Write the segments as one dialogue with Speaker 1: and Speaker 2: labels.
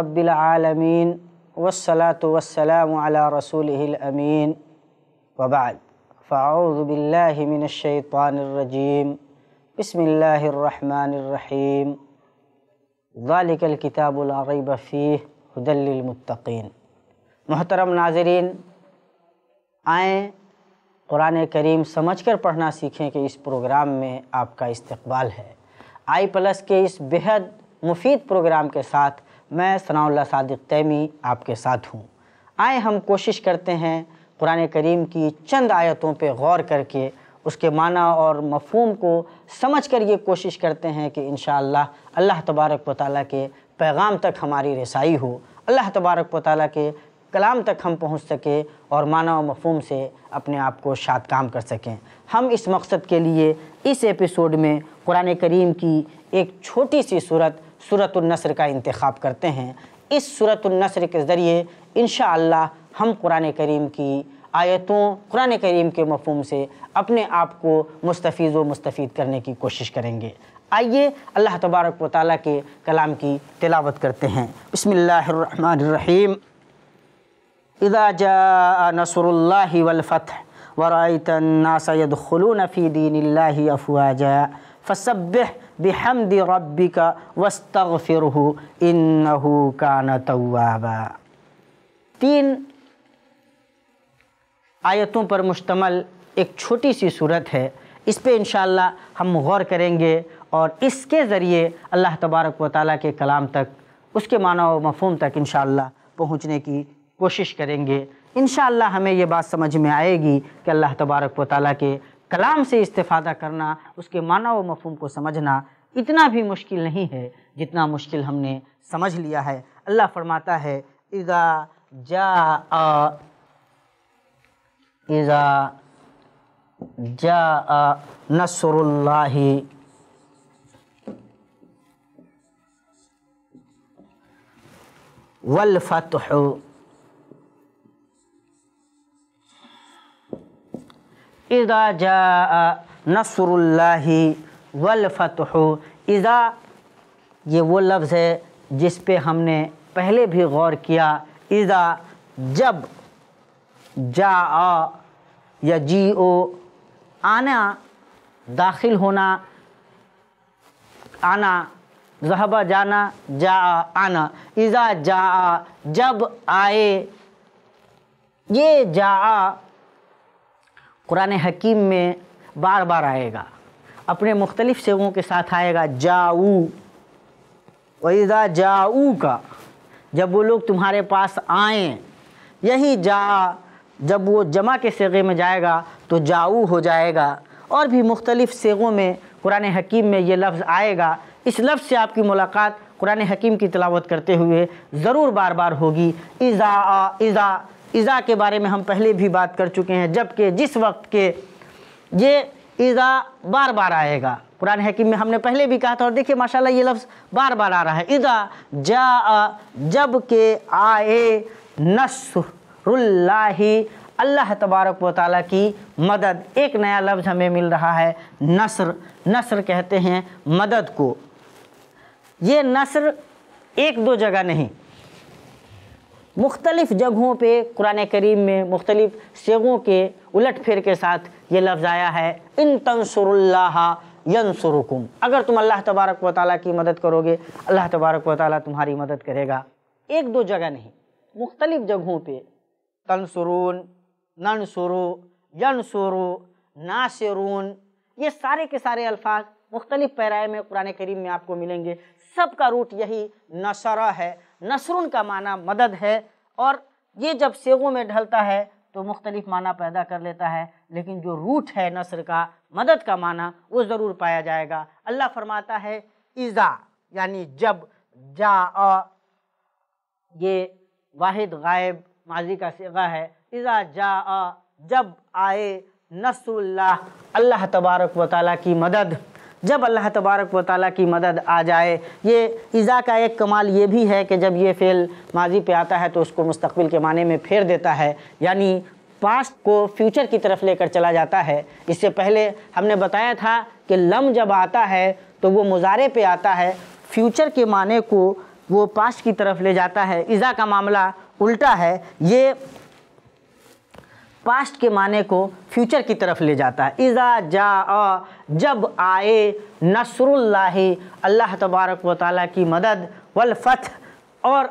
Speaker 1: رب العالمين والصلاة والسلام على رسوله الأمين وبعد فأعوذ بالله من الشيطان الرجيم بسم الله الرحمن الرحيم ذلك الكتاب لا ريب فيه هدى للمتقين محترم ناظرین، آئیں قرآن کریم سمجھ کر پڑھنا سیکھیں کہ اس پروگرام میں آپ کا استقبال ہے۔ آئی پلس کے اس بہت مفید پروگرام کے ساتھ میں ثناء اللہ صادق تیمی آپ کے ساتھ ہوں۔ آئیں ہم کوشش کرتے ہیں قرآن کریم کی چند آیتوں پہ غور کر کے اس کے معنی اور مفہوم کو سمجھ کر یہ کوشش کرتے ہیں کہ انشاءاللہ اللہ تبارک و تعالیٰ کے پیغام تک ہماری رسائی ہو۔ اللہ تبارک و تعالیٰ کے کلام تک ہم پہنچ سکیں اور معنی و مفہوم سے اپنے آپ کو شاد کام کر سکیں۔ ہم اس مقصد کے لیے اس ایپیسوڈ میں قرآن کریم کی ایک چھوٹی سی صورت صورت النصر کا انتخاب کرتے ہیں۔ اس صورت النصر کے ذریعے انشاءاللہ ہم قرآن کریم کی آیتوں قرآن کریم کے مفہوم سے اپنے آپ کو مستفیض و مستفید کرنے کی کوشش کریں گے۔ آئیے اللہ تبارک و تعالیٰ کے کلام کی تلاوت کرتے ہیں۔ بسم اللہ الرحمن الرحیم۔ اذا جاء نصر اللہ والفتح ورائت الناس يدخلون في دین اللہ افواجا فسبح بحمد ربک واستغفرہ انہو کان توابا. تین آیتوں پر مشتمل ایک چھوٹی سی صورت ہے. اس پہ انشاءاللہ ہم غور کریں گے اور اس کے ذریعے اللہ تبارک و تعالیٰ کے کلام تک، اس کے معنی و مفہوم تک انشاءاللہ پہنچنے کی کوشش کریں گے. انشاءاللہ ہمیں یہ بات سمجھ میں آئے گی کہ اللہ تبارک و تعالیٰ کے کلام سے استفادہ کرنا، اس کے معنی و مفہوم کو سمجھنا اتنا بھی مشکل نہیں ہے جتنا مشکل ہم نے سمجھ لیا ہے۔ اللہ فرماتا ہے، اذا جاء اذا جاء نصر اللہ۔ والفتح۔ اذا جاء نصر اللہ۔ والفتح، اذا یہ وہ لفظ ہے جس پہ ہم نے پہلے بھی غور کیا، اذا جب جا یا جی او آنا، داخل ہونا، آنا ذہبہ جانا جا آنا، اذا جا جب آئے، یہ جا قرآن حکیم میں بار بار آئے گا۔ اپنے مختلف سیغوں کے ساتھ آئے گا، جاؤ۔ وَإِذَا جاؤ کا جب وہ لوگ تمہارے پاس آئیں، یہی جا، جب وہ جمع کے سیغے میں جائے گا تو جاؤ ہو جائے گا۔ اور بھی مختلف سیغوں میں قرآن حکیم میں یہ لفظ آئے گا۔ اس لفظ سے آپ کی ملاقات قرآن حکیم کی تلاوت کرتے ہوئے ضرور بار بار ہوگی۔ اذا اذا اذا کے بارے میں ہم پہلے بھی بات کر چکے ہیں، جبکہ جس وقت کے یہ اذا بار بار آئے گا۔ قرآن حکیم میں ہم نے پہلے بھی کہا تھا اور دیکھیں ماشاءاللہ یہ لفظ بار بار آ رہا ہے۔ اذا جا جبکہ آئے نصر اللہ اللہ تبارک و تعالیٰ کی مدد۔ ایک نیا لفظ ہمیں مل رہا ہے نصر۔ نصر کہتے ہیں مدد کو۔ یہ نصر ایک دو جگہ نہیں مختلف جگہوں پہ قرآن کریم میں مختلف سیغوں کے الٹ پھیر کے ساتھ یہ لفظ آیا ہے، ان تنصر اللہ ینصرکم. اگر تم اللہ تبارک و تعالیٰ کی مدد کرو گے، اللہ تبارک و تعالیٰ تمہاری مدد کرے گا۔ ایک دو جگہ نہیں، مختلف جگہوں پہ۔ تنصرون، ننصرو، ینصرو، ناصرون، یہ سارے کے سارے الفاظ مختلف پیرائے میں قرآن کریم میں آپ کو ملیں گے۔ سب کا روٹ یہی نصرہ ہے۔ نصرن کا معنی مدد ہے اور یہ جب سیغوں میں ڈھلتا ہے تو مختلف معنی پیدا کر لیتا ہے، لیکن جو روٹ ہے نصر کا، مدد کا معنی وہ ضرور پایا جائے گا۔ اللہ فرماتا ہے، اذا یعنی جب، جا یہ واحد، غائب، ماضی کا سیغہ ہے۔ اذا جا جب آئے نصر اللہ اللہ تبارک و تعالیٰ کی مدد جب اللہ تبارک و تعالیٰ کی مدد آ جائے، یہ اذا کا ایک کمال یہ بھی ہے کہ جب یہ فعل ماضی پہ آتا ہے تو اس کو مستقبل کے معنی میں پھیر دیتا ہے یعنی پاسٹ کو فیوچر کی طرف لے کر چلا جاتا ہے۔ اس سے پہلے ہم نے بتایا تھا کہ لم جب آتا ہے تو وہ مضارع پہ آتا ہے فیوچر کے معنی کو وہ پاسٹ کی طرف لے جاتا ہے۔ اذا کا معاملہ الٹا ہے۔ یہ پاسٹ کے معنی کو فیوچر کی طرف لے جاتا ہے۔ اذا جا جب آئے نصر اللہ اللہ تبارک و تعالیٰ کی مدد والفتح اور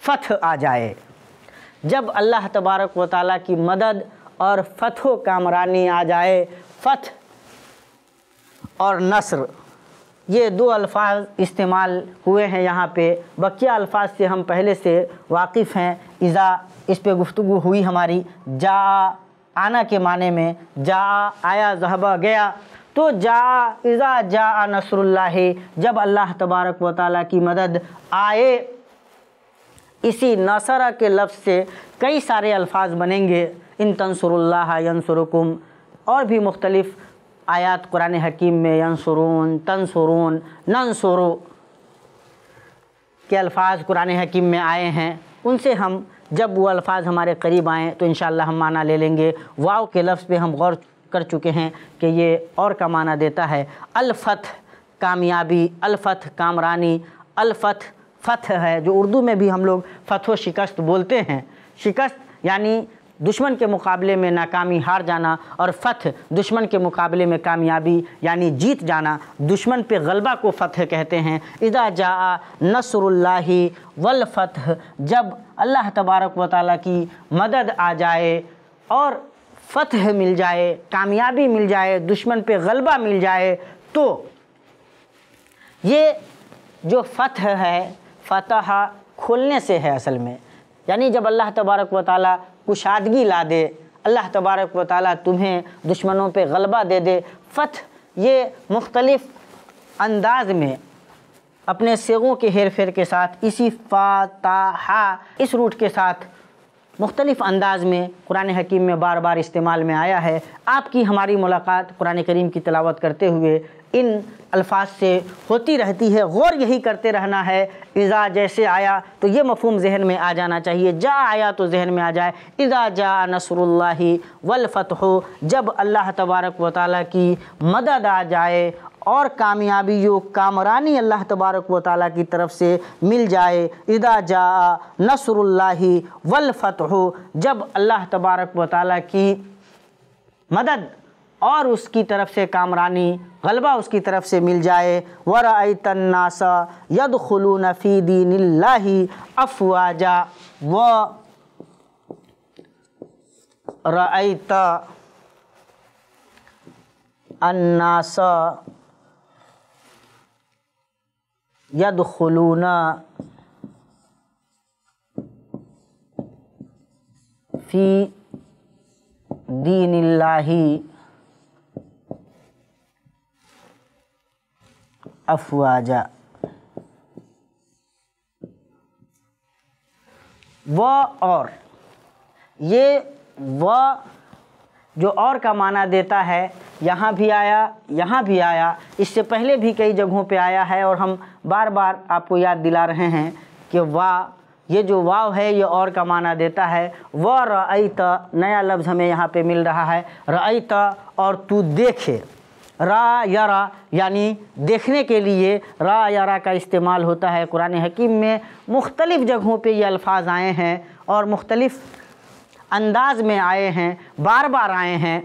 Speaker 1: فتح آ جائے۔ جب اللہ تبارک و تعالیٰ کی مدد اور فتح و کامرانی آ جائے، فتح اور نصر، یہ دو الفاظ استعمال ہوئے ہیں یہاں پہ۔ بقیہ الفاظ سے ہم پہلے سے واقف ہیں۔ اذا اس پہ گفتگو ہوئی ہماری۔ جا آنا کے معنی میں جا آیا ذہبہ گیا۔ تو جا اذا جا نصر اللہ جب اللہ تبارک و تعالیٰ کی مدد آئے، اسی نصرہ کے لفظ سے کئی سارے الفاظ بنیں گے۔ ان تنصر اللہ ینصرکم، اور بھی مختلف آیات قرآن حکیم میں ینصرون، تنصرون، ننصرو۔ کے الفاظ قرآن حکیم میں آئے ہیں۔ ان سے ہم جب وہ الفاظ ہمارے قریب آئیں تو انشاءاللہ ہم معنی لے لیں گے۔ واؤ کے لفظ پہ ہم غور کر چکے ہیں کہ یہ اور کا معنی دیتا ہے۔ الفتح کامیابی الفتح کامرانی الفتح فتح ہے، جو اردو میں بھی ہم لوگ فتح و شکست بولتے ہیں۔ شکست یعنی دشمن کے مقابلے میں ناکامی ہار جانا اور فتح دشمن کے مقابلے میں کامیابی یعنی جیت جانا۔ دشمن پہ غلبہ کو فتح کہتے ہیں۔ اذا جا نصر اللہ والفتح، جب اللہ تبارک و تعالیٰ کی مدد آ جائے اور فتح مل جائے، کامیابی مل جائے، دشمن پہ غلبہ مل جائے، تو یہ جو فتح ہے، فتح کھولنے سے ہے اصل میں۔ یعنی جب اللہ تبارک و تعالیٰ کشادگی لا دے، اللہ تبارک و تعالیٰ تمہیں دشمنوں پہ غلبہ دے دے، فتح یہ مختلف انداز میں اپنے سیغوں کے ہیر پھیر کے ساتھ اسی فاتحہ اس روٹ کے ساتھ مختلف انداز میں قرآن حکیم میں بار بار استعمال میں آیا ہے۔ آپ کی ہماری ملاقات قرآن کریم کی تلاوت کرتے ہوئے ان الفاظ سے ہوتی رہتی ہے، غور یہی کرتے رہنا ہے۔ اذا جیسے آیا تو یہ مفہوم ذہن میں آ جانا چاہیے۔ جا آیا تو ذہن میں آ جائے۔ اذا جا نصر اللہ والفتح، جب اللہ تبارک و تعالیٰ کی مدد آ جائے اور کامیابی و کامرانی اللہ تبارک و تعالیٰ کی طرف سے مل جائے۔ اذا جا نصر اللہ والفتح، جب اللہ تبارک و تعالیٰ کی مدد اور اس کی طرف سے کامرانی غلبہ اس کی طرف سے مل جائے۔ وَرَأَيْتَ النَّاسَ يَدْخُلُونَ فِي دِينِ اللَّهِ أَفْوَاجًا۔ وَرَأَيْتَ النَّاسَ يَدْخُلُونَ فِي دِينِ اللَّهِ افواجا۔ و اور یہ و جو اور کا معنی دیتا ہے، یہاں بھی آیا، یہاں بھی آیا، اس سے پہلے بھی کئی جگہوں پہ آیا ہے اور ہم بار بار آپ کو یاد دلا رہے ہیں کہ وا، یہ جو واو ہے، یہ اور کا معنی دیتا ہے۔ و رعیت نیا لفظ ہمیں یہاں پہ مل رہا ہے۔ رعیت اور تو دیکھے۔ را یارا یعنی دیکھنے کے لیے را یارا کا استعمال ہوتا ہے قرآن حکیم میں۔ مختلف جگہوں پہ یہ الفاظ آئے ہیں اور مختلف انداز میں آئے ہیں، بار بار آئے ہیں۔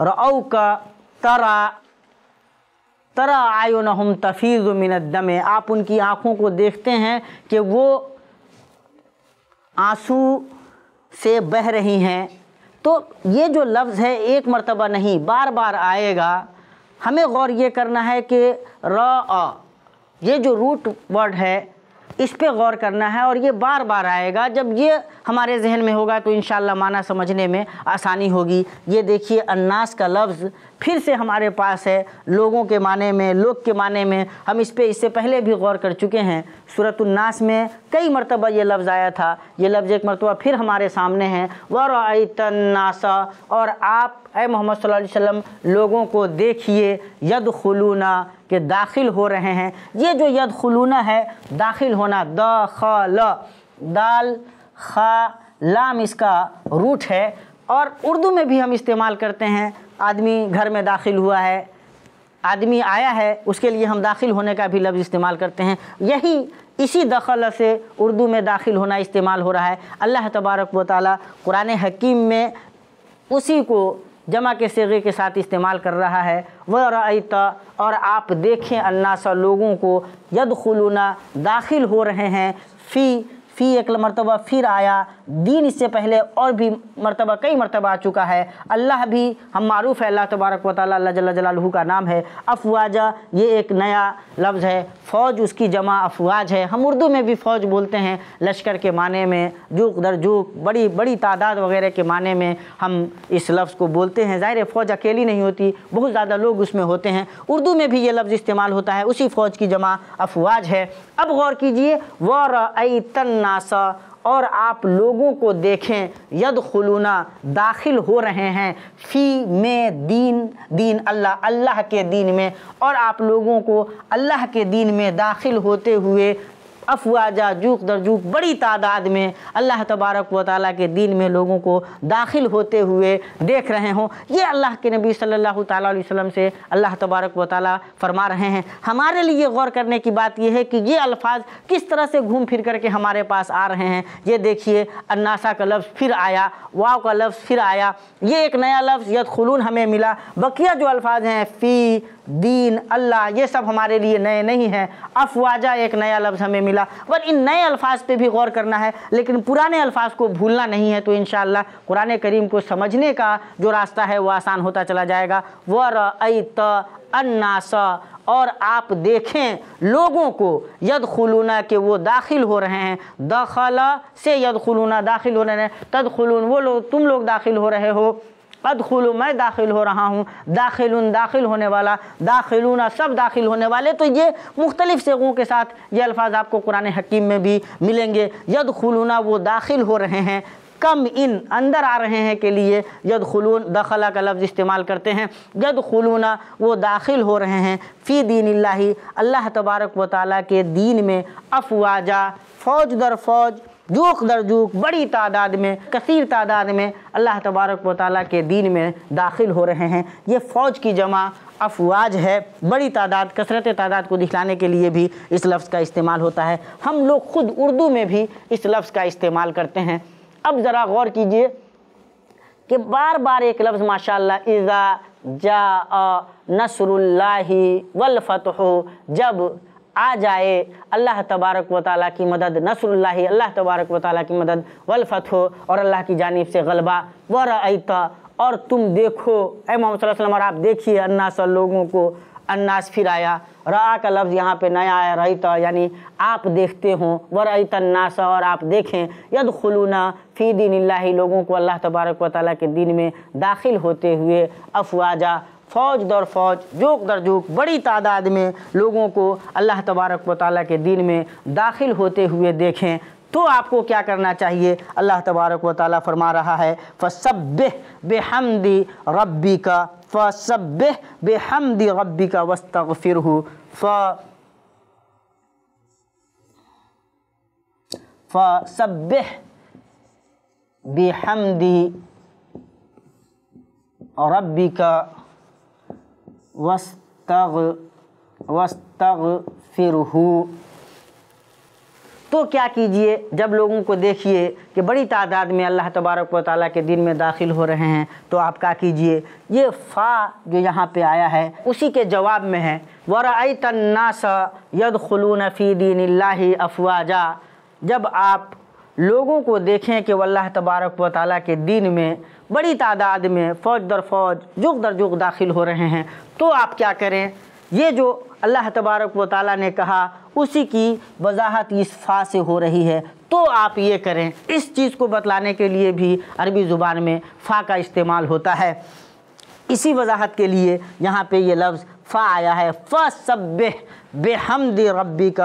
Speaker 1: رعو کا ترا ترا آئینہم تفیض من الدم۔ آپ ان کی آنکھوں کو دیکھتے ہیں کہ وہ آنسو سے بہہ رہی ہیں۔ تو یہ جو لفظ ہے، ایک مرتبہ نہیں، بار بار آئے گا۔ ہمیں غور یہ کرنا ہے کہ را یہ جو روٹ ورڈ ہے اس پہ غور کرنا ہے اور یہ بار بار آئے گا۔ جب یہ ہمارے ذہن میں ہوگا تو انشاءاللہ معنی سمجھنے میں آسانی ہوگی۔ یہ دیکھیے الناس کا لفظ پھر سے ہمارے پاس ہے۔ لوگوں کے معنی میں لوگ کے معنی میں ہم اس پہ، اس سے پہلے بھی غور کر چکے ہیں۔ صورت الناس میں کئی مرتبہ یہ لفظ آیا تھا۔ یہ لفظ ایک مرتبہ پھر ہمارے سامنے ہیں وَرَأَيْتَ النَّاسَ اور آپ، اے محمد صلی اللہ علیہ وسلم، لوگوں کو دیکھیے۔ ید کہ داخل ہو رہے ہیں۔ یہ جو ید ہے، داخل ہونا دخل دال، خا، لام اس کا روٹ ہے۔ اور اردو میں بھی ہم استعمال کرتے ہیں۔ آدمی گھر میں داخل ہوا ہے، آدمی آیا ہے، اس کے لیے ہم داخل ہونے کا بھی لفظ استعمال کرتے ہیں۔ یہی اسی دخل سے اردو میں داخل ہونا استعمال ہو رہا ہے۔ اللہ تبارک و تعالیٰ قرآن حکیم میں اسی کو جمع کے سیغے کے ساتھ استعمال کر رہا ہے۔ وہ اور آپ دیکھیں الناسا لوگوں کو ید داخل ہو رہے ہیں، فی فی ایک مرتبہ پھر آیا۔ دین اس سے پہلے اور بھی مرتبہ، کئی مرتبہ آ چکا ہے۔ اللہ بھی ہم معروف ہے اللہ تبارک و تعالیٰ اللہ جل جلالہ کا نام ہے۔ افواجہ یہ ایک نیا لفظ ہے۔ فوج اس کی جمع افواج ہے۔ ہم اردو میں بھی فوج بولتے ہیں۔ لشکر کے معنی میں، جوک در جوک، بڑی بڑی تعداد وغیرہ کے معنی میں ہم اس لفظ کو بولتے ہیں۔ ظاہر فوج اکیلی نہیں ہوتی۔ بہت زیادہ لوگ اس میں ہوتے ہیں۔ اردو میں بھی یہ لفظ استعمال ہوتا ہے۔ اسی فوج کی جمع افواج ہے۔ اب غور کیجیے، وَرَأَيْتَ اور آپ لوگوں کو دیکھیں ید خلونا داخل ہو رہے ہیں، فی میں دین دین اللہ اللہ کے دین میں، اور آپ لوگوں کو اللہ کے دین میں داخل ہوتے ہوئے افواجہ جوک در جوک بڑی تعداد میں اللہ تبارک و تعالیٰ کے دین میں لوگوں کو داخل ہوتے ہوئے دیکھ رہے ہوں۔ یہ اللہ کے نبی صلی اللہ تعالیٰ علیہ وسلم سے اللہ تبارک و تعالیٰ فرما رہے ہیں۔ ہمارے لیے غور کرنے کی بات یہ ہے کہ یہ الفاظ کس طرح سے گھوم پھر کر کے ہمارے پاس آ رہے ہیں۔ یہ دیکھیے، الناسا کا لفظ پھر آیا، واو کا لفظ پھر آیا۔ یہ ایک نیا لفظ ید خلون ہمیں ملا۔ بقیہ جو الفاظ ہیں، فی دین، اللہ، یہ سب ہمارے لیے نئے نہیں ہیں۔ افواجہ، ایک نیا لفظ ہمیں ملا۔ اور ان نئے الفاظ پہ بھی غور کرنا ہے، لیکن پرانے الفاظ کو بھولنا نہیں ہے، تو انشاءاللہ قرآن کریم کو سمجھنے کا جو راستہ ہے، وہ آسان ہوتا چلا جائے گا۔ وَرَأَيْتَ النَّاسَ، اور آپ دیکھیں لوگوں کو ید خلونہ کہ وہ داخل ہو رہے ہیں۔ دخلا سے ید خلونہ داخل ہو رہے ہیں۔ تدخلون، وہ لوگ، تم لوگ داخل ہو رہے ہو۔ ادخلو، میں داخل ہو رہا ہوں، داخلون داخل ہونے والا، داخلون سب داخل ہونے والے، تو یہ مختلف سیغوں کے ساتھ یہ الفاظ آپ کو قرآن حکیم میں بھی ملیں گے۔ یدخلون وہ داخل ہو رہے ہیں، کم ان اندر آ رہے ہیں کے لیے۔ یدخلون، دخلہ کا لفظ استعمال کرتے ہیں۔ یدخلون وہ داخل ہو رہے ہیں۔ فی دین اللہ اللہ تبارک و تعالیٰ کے دین میں افواجہ فوج در فوج جوک در جوک بڑی تعداد میں، کثیر تعداد میں اللہ تبارک و تعالیٰ کے دین میں داخل ہو رہے ہیں۔ یہ فوج کی جمع افواج ہے۔ بڑی تعداد، کثرت تعداد کو دکھلانے کے لیے بھی اس لفظ کا استعمال ہوتا ہے۔ ہم لوگ خود اردو میں بھی اس لفظ کا استعمال کرتے ہیں۔ اب ذرا غور کیجیے کہ بار بار ایک لفظ ماشاءاللہ اذا جا نصر اللہ والفتح، جب آ جائے، اللہ تبارک و تعالیٰ کی مدد نصر اللہ اللہ تبارک و تعالیٰ کی مدد، والفتح اور اللہ کی جانب سے غلبہ۔ ورأیتا اور تم دیکھو۔ اے محمد صلی اللہ علیہ وسلم، اور آپ دیکھیے الناس لوگوں کو۔ الناس پھر آیا۔ رعا کا لفظ یہاں پہ نیا آیا رئیتا یعنی آپ دیکھتے ہوں۔ ورأیتا الناس، اور آپ دیکھیں۔ یدخلون فی دین اللہ، لوگوں کو اللہ تبارک و تعالیٰ کے دین میں داخل ہوتے ہوئے۔ افواجہ فوج در فوج، جوک در جوک، بڑی تعداد میں لوگوں کو اللہ تبارک و تعالیٰ کے دین میں داخل ہوتے ہوئے دیکھیں۔ تو آپ کو کیا کرنا چاہیے؟ اللہ تبارک و تعالیٰ فرما رہا ہے، فَسَبِّحْ بِحَمْدِ رَبِّكَ فَسَبِّحْ بِحَمْدِ رَبِّكَ وَاسْتَغْفِرْهُ۔ فَسَبِّحْ بِحَمْدِ رَبِّكَ وسطغ وسطغفرہ تو کیا کیجیے؟ جب لوگوں کو دیکھیے کہ بڑی تعداد میں اللہ تبارک و تعالیٰ کے دین میں داخل ہو رہے ہیں، تو آپ کیا کیجیے؟ یہ فا جو یہاں پہ آیا ہے، اسی کے جواب میں ہے۔ وَرَأَيْتَ النَّاسَ يَدْخُلُونَ فِي دِينِ اللَّهِ أَفْوَاجًا۔ جب آپ لوگوں کو دیکھیں کہ وہ اللہ تبارک و تعالیٰ کے دین میں بڑی تعداد میں فوج در فوج جگ در جگ داخل ہو رہے ہیں۔ تو آپ کیا کریں؟ یہ جو اللہ تبارک و تعالیٰ نے کہا، اسی کی وضاحت اس فا سے ہو رہی ہے۔ تو آپ یہ کریں۔ اس چیز کو بتلانے کے لیے بھی عربی زبان میں فا کا استعمال ہوتا ہے۔ اسی وضاحت کے لیے یہاں پہ یہ لفظ فا آیا ہے۔ فَسَبِّحْ بِحَمْدِ رَبِّكَ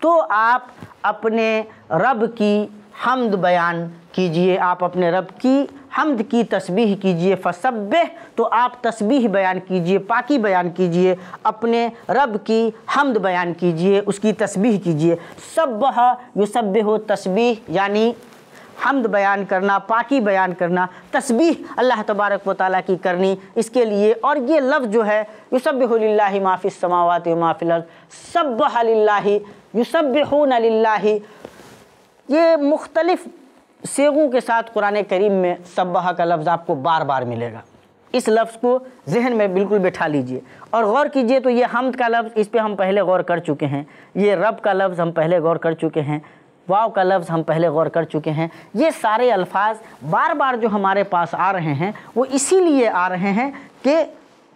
Speaker 1: تو آپ اپنے رب کی حمد بیان کیجیے آپ اپنے رب کی، حمد کی تسبیح کیجیے، فسبح تو آپ تسبیح بیان کیجیے، پاکی بیان کیجیے، اپنے رب کی حمد بیان کیجیے، اس کی تسبیح کیجیے۔ سبح یسبح تسبیح یعنی حمد بیان کرنا، پاکی بیان کرنا، تسبیح اللہ تبارک و تعالیٰ کی کرنی، اس کے لیے۔ اور یہ لفظ جو ہے، یسبح للہ ما فی السماوات و ما فی الارض، سبح للہ، یسبحون للہ یہ مختلف سیغوں کے ساتھ قرآن کریم میں سبحہ کا لفظ آپ کو بار بار ملے گا۔ اس لفظ کو ذہن میں بالکل بٹھا لیجیے۔ اور غور کیجیے تو یہ حمد کا لفظ اس پہ ہم پہلے غور کر چکے ہیں۔ یہ رب کا لفظ ہم پہلے غور کر چکے ہیں۔ واو کا لفظ ہم پہلے غور کر چکے ہیں۔ یہ سارے الفاظ بار بار جو ہمارے پاس آ رہے ہیں وہ اسی لیے آ رہے ہیں کہ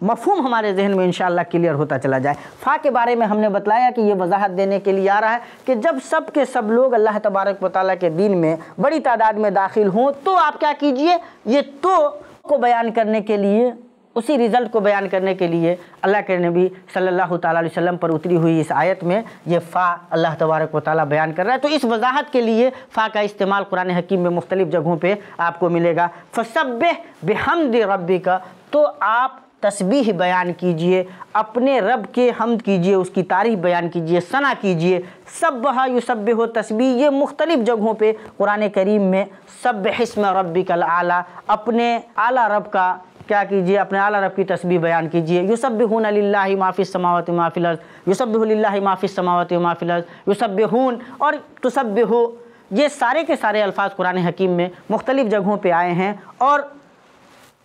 Speaker 1: مفہوم ہمارے ذہن میں انشاءاللہ کلیئر ہوتا چلا جائے۔ فا کے بارے میں ہم نے بتلایا کہ یہ وضاحت دینے کے لیے آ رہا ہے کہ جب سب کے سب لوگ اللہ تبارک و تعالیٰ کے دین میں بڑی تعداد میں داخل ہوں تو آپ کیا کیجیے؟ یہ تو کو بیان کرنے کے لیے، اسی رزلٹ کو بیان کرنے کے لیے اللہ کے نبی صلی اللہ تعالیٰ علیہ وسلم پر اتری ہوئی اس آیت میں یہ فا اللہ تبارک و تعالیٰ بیان کر رہا ہے۔ تو اس وضاحت کے لیے فا کا استعمال قرآن حکیم میں مختلف جگہوں پہ آپ کو ملے گا۔ فَسَبِّحْ بِحَمْدِ رَبِّكَ تو آپ تسبیح بیان کیجیے، اپنے رب کے حمد کیجیے، اس کی تعریف بیان کیجیے، ثنا کیجیے سبحہ یسبح و تسبیح یہ مختلف جگہوں پہ قرآن کریم میں سبح اسم ربک العالی اپنے اعلیٰ رب کا کیا کیجیے، اپنے اعلیٰ رب کی تسبیح بیان کیجیے۔ یسبحون للہ ما فی السماوات ما فی الارض، یسبح للہ ما فی السماوات ما فی الارض، یسبحون اور تسبحو، یہ سارے کے سارے الفاظ قرآن حکیم میں مختلف جگہوں پہ آئے ہیں اور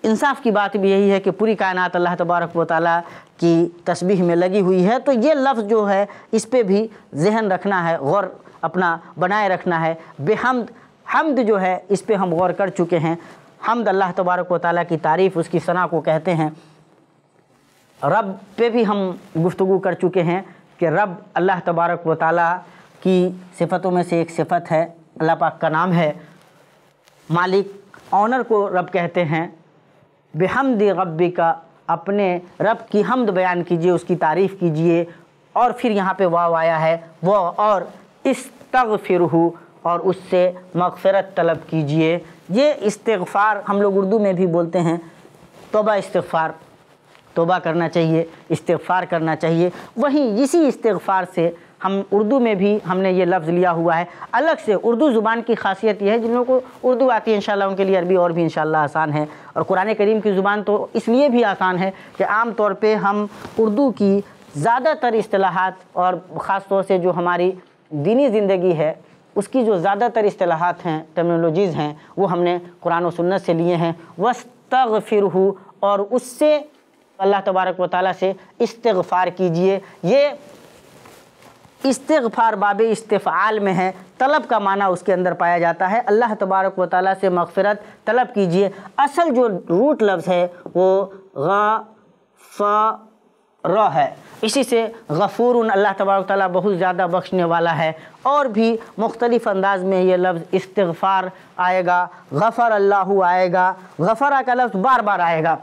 Speaker 1: انصاف کی بات بھی یہی ہے کہ پوری کائنات اللہ تبارک و تعالیٰ کی تسبیح میں لگی ہوئی ہے۔ تو یہ لفظ جو ہے، اس پہ بھی ذہن رکھنا ہے، غور اپنا بنائے رکھنا ہے۔ بے حمد حمد جو ہے، اس پہ ہم غور کر چکے ہیں۔ حمد اللہ تبارک و تعالیٰ کی تعریف اس کی ثنا کو کہتے ہیں۔ رب پہ بھی ہم گفتگو کر چکے ہیں کہ رب اللہ تبارک و تعالیٰ کی صفتوں میں سے ایک صفت ہے۔ اللہ پاک کا نام ہے مالک۔ آنر کو رب کہتے ہیں۔ بحمد ربی کا اپنے رب کی حمد بیان کیجیے، اس کی تعریف کیجیے۔ اور پھر یہاں پہ واو آیا ہے، وہ اور استغفرہو، اور اس سے مغفرت طلب کیجیے۔ یہ استغفار ہم لوگ اردو میں بھی بولتے ہیں، توبہ استغفار۔ توبہ کرنا چاہیے، استغفار کرنا چاہیے۔ وہیں اسی استغفار سے ہم اردو میں بھی ہم نے یہ لفظ لیا ہوا ہے۔ الگ سے اردو زبان کی خاصیت یہ ہے، جن لوگوں کو اردو آتی ہے، انشاءاللہ ان کے لیے عربی اور بھی انشاءاللہ آسان ہے۔ اور قرآن کریم کی زبان تو اس لیے بھی آسان ہے کہ عام طور پہ ہم اردو کی زیادہ تر اصطلاحات اور خاص طور سے جو ہماری دینی زندگی ہے، اس کی جو زیادہ تر اصطلاحات ہیں ٹرمنالوجیز ہیں، وہ ہم نے قرآن و سنت سے لیے ہیں۔ وَاسْتَغْفِرْهُ، اور اس سے اللہ تبارک و تعالیٰ سے استغفار کیجیے۔ یہ استغفار باب استفعال میں ہے، طلب کا معنی اس کے اندر پایا جاتا ہے۔ اللہ تبارک و تعالیٰ سے مغفرت طلب کیجیے۔ اصل جو روٹ لفظ ہے، وہ غ ر ہے۔ اسی سے غفور اللہ تبارک و تعالیٰ بہت زیادہ بخشنے والا ہے۔ اور بھی مختلف انداز میں یہ لفظ استغفار آئے گا، غفر اللہ آئے گا۔ غفرہ کا لفظ بار بار آئے گا۔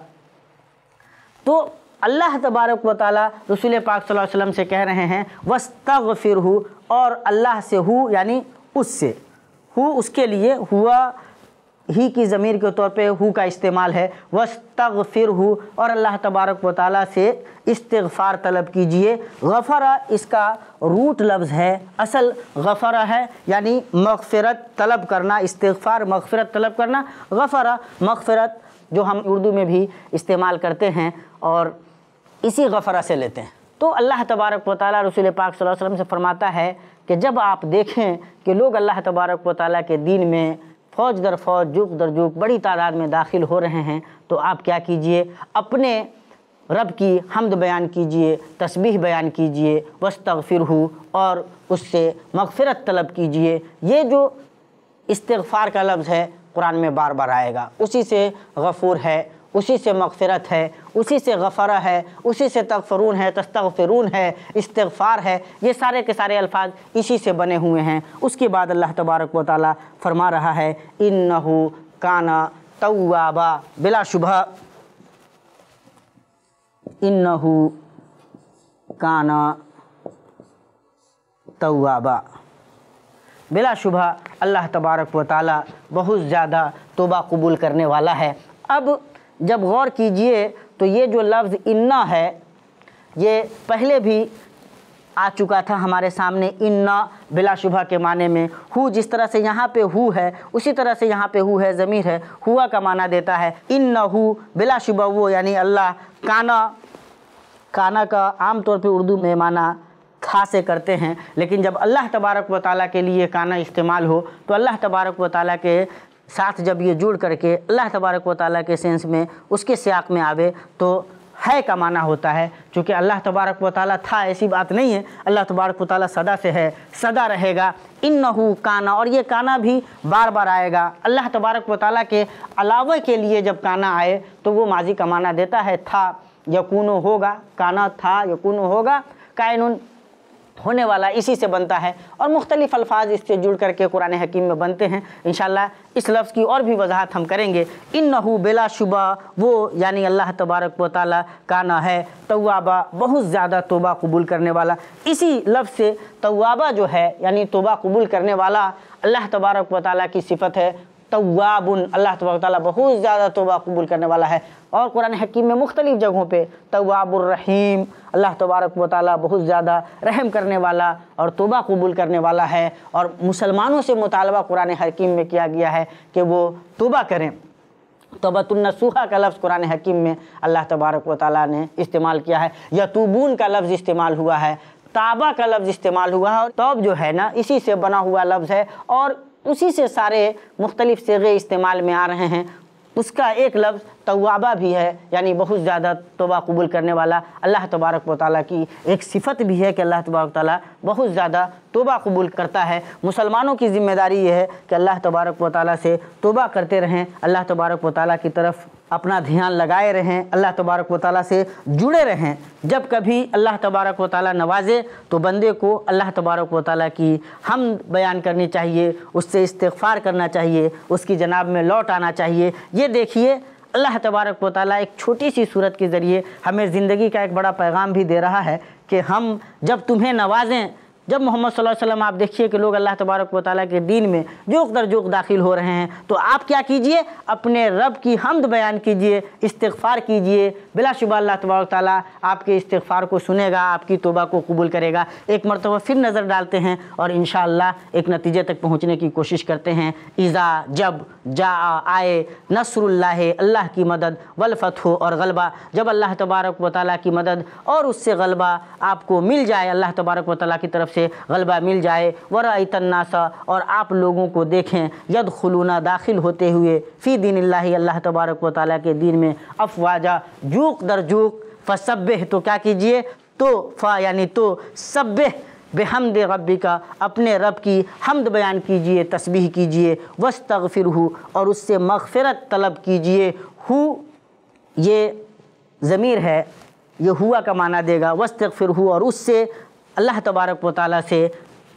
Speaker 1: تو اللہ تبارک و تعالیٰ رسول پاک صلی اللہ علیہ وسلم سے کہہ رہے ہیں، وَاسْتَغْفِرْهُ، اور اللہ سے ہو یعنی اس سے۔ ہو اس کے لیے ہوا ہی کی ضمیر کے طور پہ ہو کا استعمال ہے۔ وَاسْتَغْفِرْهُ، اور اللہ تبارک و تعالیٰ سے استغفار طلب کیجیے۔ غفرہ اس کا روٹ لفظ ہے، اصل غفرہ ہے یعنی مغفرت طلب کرنا، استغفار، مغفرت طلب کرنا۔ غفرہ، مغفرت جو ہم اردو میں بھی استعمال کرتے ہیں، اور اسی غفرہ سے لیتے ہیں۔ تو اللہ تبارک و تعالیٰ رسول پاک صلی اللہ علیہ وسلم سے فرماتا ہے کہ جب آپ دیکھیں کہ لوگ اللہ تبارک و تعالیٰ کے دین میں فوج در فوج، جوک در جوک بڑی تعداد میں داخل ہو رہے ہیں، تو آپ کیا کیجیے؟ اپنے رب کی حمد بیان کیجیے، تسبیح بیان کیجیے وستغفرہو اور اس سے مغفرت طلب کیجیے۔ یہ جو استغفار کا لفظ ہے، قرآن میں بار بار آئے گا۔ اسی سے غفور ہے۔ اسی سے مغفرت ہے، اسی سے غفرہ ہے، اسی سے تغفرون ہے، تستغفرون ہے، استغفار ہے، یہ سارے کے سارے الفاظ اسی سے بنے ہوئے ہیں۔ اس کے بعد اللہ تبارک و تعالیٰ فرما رہا ہے، انہو کانا توابا، بلا شبہ۔ انہو کانا توابا۔ بلا شبہ اللہ تبارک و تعالیٰ بہت زیادہ توبہ قبول کرنے والا ہے۔ اب جب غور کیجیے تو یہ جو لفظ انا ہے، یہ پہلے بھی آ چکا تھا ہمارے سامنے ان بلا شبہ کے معنی میں۔ ہو جس طرح سے یہاں پہ ہو ہے، اسی طرح سے یہاں پہ ہو ہے، ضمیر ہے، ہوا کا معنی دیتا ہے۔ ان ہو بلا شبہ وہ یعنی اللہ کانا کانا کا عام طور پہ اردو میں معنی تھا سے کرتے ہیں۔ لیکن جب اللہ تبارک و تعالیٰ کے لیے کانا استعمال ہو، تو اللہ تبارک و تعالیٰ کے ساتھ جب یہ جڑ کر کے اللہ تبارک و تعالیٰ کے سینس میں اس کے سیاق میں آوے تو ہے کا معنی ہوتا ہے، چونکہ اللہ تبارک و تعالیٰ تھا، ایسی بات نہیں ہے۔ اللہ تبارک و تعالیٰ صدا سے ہے، صدا رہے گا۔ انہو کانا، اور یہ کانا بھی بار بار آئے گا۔ اللہ تبارک و تعالیٰ کے علاوہ کے لیے جب کانا آئے تو وہ ماضی کا معنی دیتا ہے، تھا یقونو ہوگا، کانا تھا یقونو ہوگا کائنون ہونے والا اسی سے بنتا ہے اور مختلف الفاظ اس سے جڑ کر کے قرآن حکیم میں بنتے ہیں۔ انشاءاللہ اس لفظ کی اور بھی وضاحت ہم کریں گے۔ انہو بلا شبہ، وہ یعنی اللہ تبارک و تعالیٰ کانا ہے۔ توابہ، بہت زیادہ توبہ قبول کرنے والا۔ اسی لفظ سے توابہ جو ہے یعنی توبہ قبول کرنے والا اللہ تبارک و تعالیٰ کی صفت ہے۔ تواب اللہ تبارک تعالیٰ بہت زیادہ توبہ قبول کرنے والا ہے۔ اور قرآن حکیم میں مختلف جگہوں پہ تواب الرحیم، اللہ تبارک و تعالیٰ بہت زیادہ رحم کرنے والا اور توبہ قبول کرنے والا ہے۔ اور مسلمانوں سے مطالبہ قرآن حکیم میں کیا گیا ہے کہ وہ توبہ کریں۔ توبۃ النسوحہ کا لفظ قرآن حکیم میں اللہ تبارک و تعالیٰ نے استعمال کیا ہے۔ یتوبون کا لفظ استعمال ہوا ہے۔ تابہ کا لفظ استعمال ہوا ہے اور توب جو ہے نا، اسی سے بنا ہوا لفظ ہے۔ اور اسی سے سارے مختلف سغے استعمال میں آ رہے ہیں۔ اس کا ایک لفظ توابہ بھی ہے یعنی بہت زیادہ توبہ قبول کرنے والا اللہ تبارک و تعالیٰ کی ایک صفت بھی ہے کہ اللہ تبارک و تعالیٰ بہت زیادہ توبہ قبول کرتا ہے۔ مسلمانوں کی ذمہ داری یہ ہے کہ اللہ تبارک و تعالیٰ سے توبہ کرتے رہیں۔ اللہ تبارک و تعالیٰ کی طرف اپنا دھیان لگائے رہیں۔ اللہ تبارک و تعالیٰ سے جڑے رہیں۔ جب کبھی اللہ تبارک و تعالیٰ نوازے تو بندے کو اللہ تبارک و تعالیٰ کی ہم بیان کرنی چاہیے، اس سے استغفار کرنا چاہیے، اس کی جناب میں لوٹ آنا چاہیے۔ یہ دیکھیے، اللہ تبارک و تعالیٰ ایک چھوٹی سی صورت کے ذریعے ہمیں زندگی کا ایک بڑا پیغام بھی دے رہا ہے کہ ہم جب تمہیں نوازیں جب محمد صلی اللہ علیہ وسلم، آپ دیکھیے کہ لوگ اللہ تبارک و تعالیٰ کے دین میں جوک در جوک داخل ہو رہے ہیں، تو آپ کیا کیجیے؟ اپنے رب کی حمد بیان کیجیے، استغفار کیجیے۔ بلا شبہ اللہ تبارک و تعالیٰ آپ کے استغفار کو سنے گا، آپ کی توبہ کو قبول کرے گا۔ ایک مرتبہ پھر نظر ڈالتے ہیں اور انشاءاللہ ایک نتیجے تک پہنچنے کی کوشش کرتے ہیں۔ اذا جب جا آئے نصر اللہ اللہ کی مدد، والفتح اور غلبہ۔ جب اللہ تبارک و تعالیٰ کی مدد اور اس سے غلبہ آپ کو مل جائے، اللہ تبارک و تعالیٰ کی طرف سے غلبہ مل جائے۔ ورائت الناس، اور آپ لوگوں کو دیکھیں۔ ید خلونا داخل ہوتے ہوئے فی دین اللہ اللہ تبارک و تعالیٰ کے دین میں افواجہ جوک در جوک فسبح، تو کیا کیجیے؟ تو فا یعنی تو سبح، بحمد ربی کا اپنے رب کی حمد بیان کیجیے، تسبیح کیجیے۔ وستغفرہ اور اس سے مغفرت طلب کیجیے۔ ہو، یہ ضمیر ہے، یہ ہوا کا معنی دے گا۔ وستغفرہ اور اس سے اللہ تبارک و تعالیٰ سے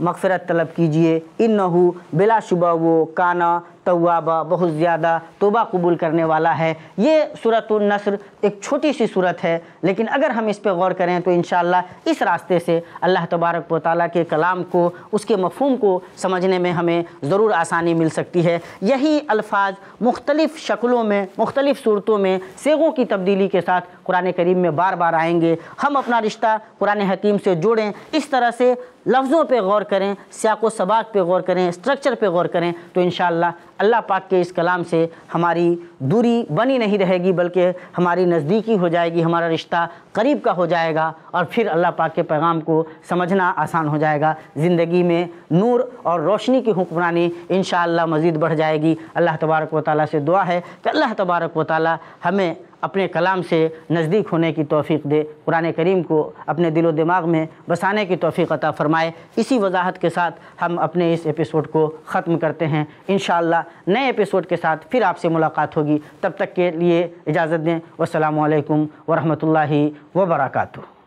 Speaker 1: مغفرت طلب کیجیے انہو بلا شبہ وہ کانا توابہ، بہت زیادہ توبہ قبول کرنے والا ہے۔ یہ صورت النصر ایک چھوٹی سی صورت ہے، لیکن اگر ہم اس پہ غور کریں تو انشاءاللہ اس راستے سے اللہ تبارک و تعالیٰ کے کلام کو، اس کے مفہوم کو سمجھنے میں ہمیں ضرور آسانی مل سکتی ہے۔ یہی الفاظ مختلف شکلوں میں، مختلف صورتوں میں، سیغوں کی تبدیلی کے ساتھ قرآن کریم میں بار بار آئیں گے۔ ہم اپنا رشتہ قرآن حکیم سے جوڑیں۔ اس طرح سے لفظوں پہ غور کریں، سیاق و سباق پہ غور کریں اسٹرکچر پہ غور کریں تو انشاءاللہ اللہ پاک کے اس کلام سے ہماری دوری بنی نہیں رہے گی، بلکہ ہماری نزدیکی ہو جائے گی، ہمارا رشتہ قریب کا ہو جائے گا اور پھر اللہ پاک کے پیغام کو سمجھنا آسان ہو جائے گا۔ زندگی میں نور اور روشنی کی حکمرانی انشاءاللہ مزید بڑھ جائے گی۔ اللہ تبارک و تعالیٰ سے دعا ہے کہ اللہ تبارک و تعالیٰ ہمیں اپنے کلام سے نزدیک ہونے کی توفیق دے۔ قرآن کریم کو اپنے دل و دماغ میں بسانے کی توفیق عطا فرمائے۔ اسی وضاحت کے ساتھ ہم اپنے اس ایپیسوڈ کو ختم کرتے ہیں۔ انشاءاللہ نئے ایپیسوڈ کے ساتھ پھر آپ سے ملاقات ہوگی۔ تب تک کے لیے اجازت دیں۔ والسلام علیکم ورحمۃ اللہ وبرکاتہ۔